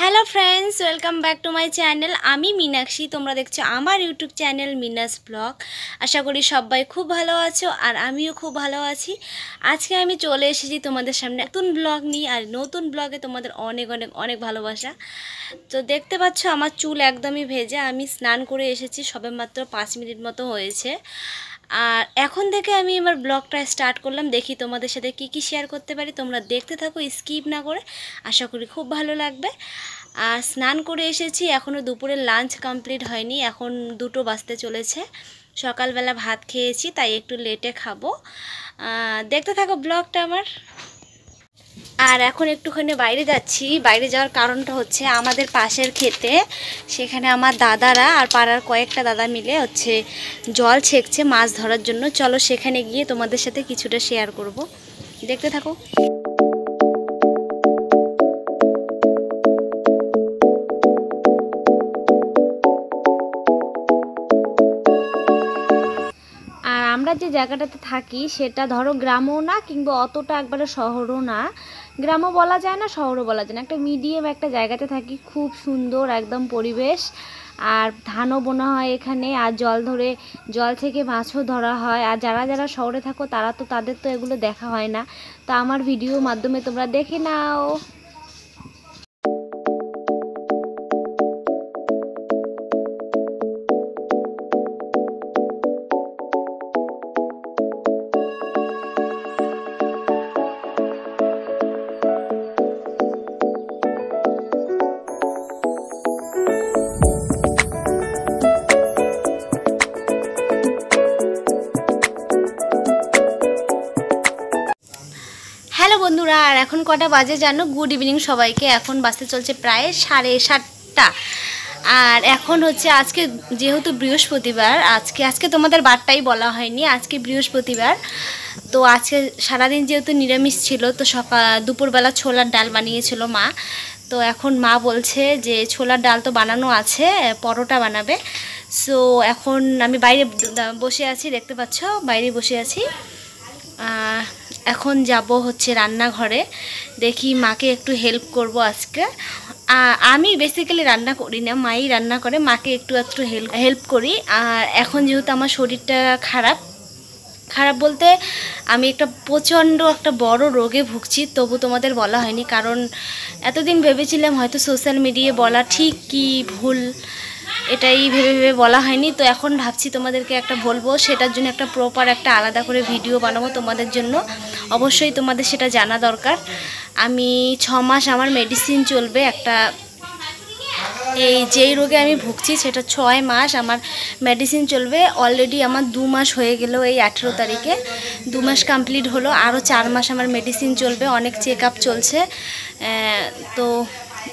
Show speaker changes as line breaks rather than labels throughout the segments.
Hello friends welcome back to my channel আমি মীনাক্ষী। তোমরা দেখছ আমার ইউটিউব চ্যানেল মিনাস ব্লগ। আশা করি সবাই খুব ভালো আছো আর আমিও খুব ভালো আছি। আজকে আমি চলে এসেছি তোমাদের সামনে নতুন ব্লগ নিয়ে আর নতুন ব্লগে তোমাদের অনেক অনেক অনেক ভালোবাসা। তো দেখতে পাচ্ছ আমার চুল একদমই ভেজে আমি স্নান করে এসেছি। সবে মাত্র পাঁচ মিনিট মতো হয়েছে। আর এখন থেকে আমি আমার ব্লগটা স্টার্ট করলাম। দেখি তোমাদের সাথে কি কি শেয়ার করতে পারি। তোমরা দেখতে থাকো স্কিপ না করে। আশা করি খুব ভালো লাগবে। আর স্নান করে এসেছি। এখনও দুপুরের লাঞ্চ কমপ্লিট হয়নি। এখন দুটো বাজতে চলেছে। সকালবেলা ভাত খেয়েছি, তাই একটু লেটে খাব। দেখতে থাকো ব্লগটা আমার। আর এখন একটুখানি বাইরে যাচ্ছি। বাইরে যাওয়ার কারণটা হচ্ছে আমাদের পাশের খেতে সেখানে আমার দাদারা আর পাড়ার কয়েকটা দাদা মিলে হচ্ছে জল ছেঁকছে মাছ ধরার জন্য। চলো সেখানে গিয়ে তোমাদের সাথে কিছুটা শেয়ার করব। দেখতে থাকো। যে জায়গাটাতে থাকি সেটা ধরো গ্রামও না কিংবা অতটা একবারে শহরও না। গ্রামও বলা যায় না, শহরও বলা যায় না। একটা মিডিয়াম একটা জায়গাতে থাকি, খুব সুন্দর একদম পরিবেশ। আর ধানও বোনা হয় এখানে, আর জল ধরে, জল থেকে মাছও ধরা হয়। আর যারা যারা শহরে থাকো তারা তো তাদের তো এগুলো দেখা হয় না। তো আমার ভিডিওর মাধ্যমে তোমরা দেখে নাও। আর এখন কটা বাজে জানো? গুড ইভিনিং সবাইকে। এখন বাসতে চলছে প্রায় সাড়ে সাতটা। আর এখন হচ্ছে আজকে যেহেতু বৃহস্পতিবার, আজকে আজকে তোমাদের বারটাই বলা হয়নি, আজকে বৃহস্পতিবার। তো আজকে সারাদিন যেহেতু নিরামিষ ছিল, তো সকাল, দুপুরবেলা ছোলার ডাল বানিয়েছিল মা। তো এখন মা বলছে যে ছোলার ডাল তো বানানো আছে, পরোটা বানাবে। সো এখন আমি বাইরে বসে আছি, দেখতে পাচ্ছ? বাইরে বসে আছি। এখন যাব হচ্ছে রান্নাঘরে। দেখি মাকে একটু হেল্প করব আজকে। আমি বেসিক্যালি রান্না করি না, মাই রান্না করে, মাকে একটু একটু হেল্প হেল্প করি। আর এখন যেহেতু আমার শরীরটা খারাপ খারাপ বলতে আমি একটা প্রচণ্ড একটা বড় রোগে ভুগছি, তবু তোমাদের বলা হয়নি। কারণ এতদিন ভেবেছিলাম হয়তো সোশ্যাল মিডিয়ায় বলা ঠিক কি ভুল, এটাই ভেবে ভেবে বলা হয়নি। তো এখন ভাবছি তোমাদেরকে একটা বলব, সেটার জন্য একটা প্রপার একটা আলাদা করে ভিডিও বানাবো তোমাদের জন্য। অবশ্যই তোমাদের সেটা জানা দরকার। আমি ছ মাস আমার মেডিসিন চলবে একটা, এই যেই রোগে আমি ভুগছি সেটা ছয় মাস আমার মেডিসিন চলবে। অলরেডি আমার দু মাস হয়ে গেল এই আঠেরো তারিখে। দু মাস কমপ্লিট হলো, আরও চার মাস আমার মেডিসিন চলবে, অনেক চেক চলছে। তো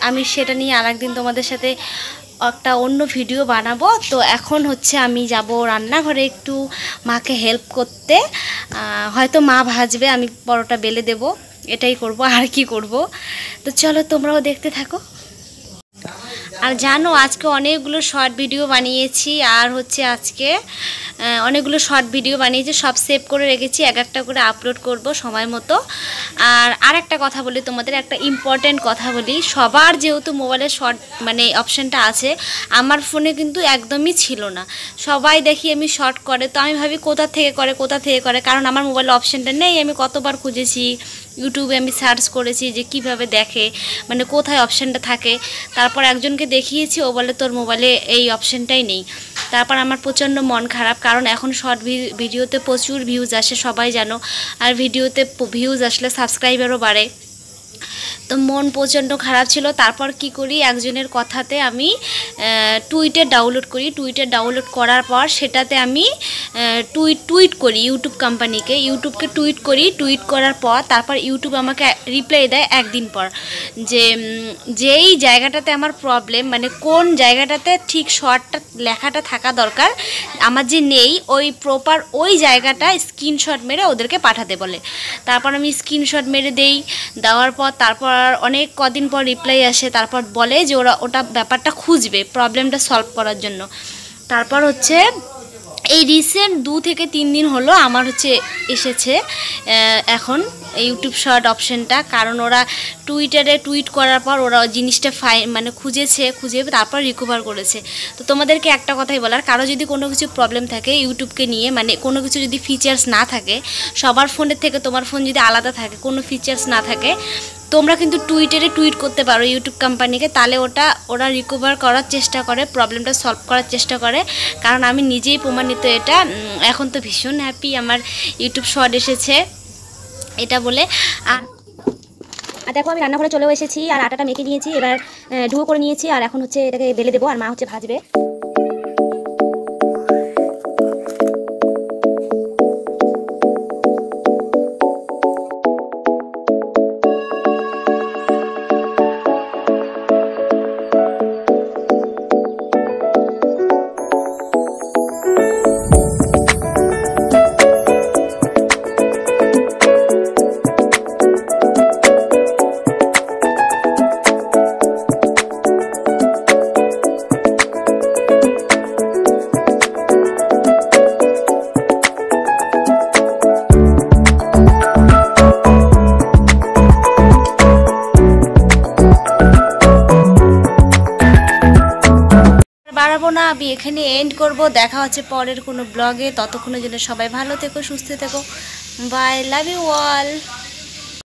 আমি সেটা নিয়ে আর একদিন তোমাদের সাথে একটা অন্য ভিডিও বানাবো। তো এখন হচ্ছে আমি যাব রান্নাঘরে একটু মাকে হেল্প করতে। হয়তো মা ভাজবে, আমি পরোটা বেলে দেব। এটাই করব, আর কি করব। তো চলো তোমরাও দেখতে থাকো। আর জানো, আজকে অনেকগুলো শর্ট ভিডিও বানিয়েছি, আর হচ্ছে আজকে অনেকগুলো শর্ট ভিডিও বানিয়েছি, সব সেভ করে রেখেছি, এক একটা করে আপলোড করব সময় মতো। আর আর একটা কথা বলি তোমাদের, একটা ইম্পর্ট্যান্ট কথা বলি, সবার যেহেতু মোবাইলে শর্ট মানে অপশানটা আছে, আমার ফোনে কিন্তু একদমই ছিল না। সবাই দেখি আমি শর্ট করে, তো আমি ভাবি কোথা থেকে করে, কোথা থেকে করে, কারণ আমার মোবাইলে অপশানটা নেই, আমি কতবার খুঁজেছি ইউটিউবে আমি সার্চ করেছি যে কীভাবে দেখে মানে কোথায় অপশানটা থাকে। তারপর একজনকে দেখিয়েছি, ও বলে, তোর মোবাইলে এই অপশানটাই নেই। তারপর আমার প্রচণ্ড মন খারাপ, কারণ এখন শর্ট ভিডিওতে প্রচুর ভিউজ আসে, সবাই জানো। আর ভিডিওতে ভিউজ আসলে সাবস্ক্রাইবারও বাড়ে। তো মন প্রচণ্ড খারাপ ছিল। তারপর কি করি, একজনের কথাতে আমি টুইটার ডাউনলোড করি। টুইটার ডাউনলোড করার পর সেটাতে আমি টুইট টুইট করি ইউটিউব কোম্পানিকে ইউটিউবকে টুইট করি। টুইট করার পর তারপর ইউটিউব আমাকে রিপ্লাই দেয় একদিন পর যে যেই জায়গাটাতে আমার প্রবলেম মানে কোন জায়গাটাতে ঠিক শর্টটা লেখাটা থাকা দরকার, আমার যে নেই, ওই প্রপার ওই জায়গাটা স্ক্রিনশট মেরে ওদেরকে পাঠাতে বলে। তারপর আমি স্ক্রিনশট মেরে দেই। দেওয়ার পর তারপর অনেক কদিন পর রিপ্লাই আসে, তারপর বলে যে ওরা ওটা ব্যাপারটা খুঁজবে প্রবলেমটা সলভ করার জন্য। তারপর হচ্ছে, এই রিসেন্ট দু থেকে তিন দিন হলো আমার হচ্ছে এসেছে এখন ইউটিউব শর্ট অপশনটা কারণ ওরা টুইটারে টুইট করার পর ওরা জিনিসটা ফাই মানে খুঁজেছে, খুঁজে তারপর রিকভার করেছে। তো তোমাদেরকে একটা কথাই বলার, কারও যদি কোনো কিছু প্রবলেম থাকে ইউটিউবকে নিয়ে মানে কোনো কিছু যদি ফিচার্স না থাকে, সবার ফোনের থেকে তোমার ফোন যদি আলাদা থাকে, কোনো ফিচার্স না থাকে, তোমরা কিন্তু টুইটারে টুইট করতে পারো ইউটিউব কোম্পানিকে তাহলে ওটা, ওরা রিকভার করার চেষ্টা করে প্রবলেমটা সলভ করার চেষ্টা করে। কারণ আমি নিজেই প্রমাণিত এটা এখন তো ভীষণ হ্যাপি আমার ইউটিউব শর্ট এসেছে। এটা বলে, আর
আর দেখো আমি রান্নাঘরে চলেও এসেছি, আর আটাটা মেখে নিয়েছি, এবার ডুয়ো করে নিয়েছি, আর এখন হচ্ছে এটাকে বেলে দেবো, আর মা হচ্ছে ভাজবে।
বাড়াবো না, আমি এখানে এন্ড করব। দেখা হচ্ছে পরের কোনো ব্লগে ততক্ষণের জন্য সবাই ভালো থেকো, সুস্থ থেকো। By love you all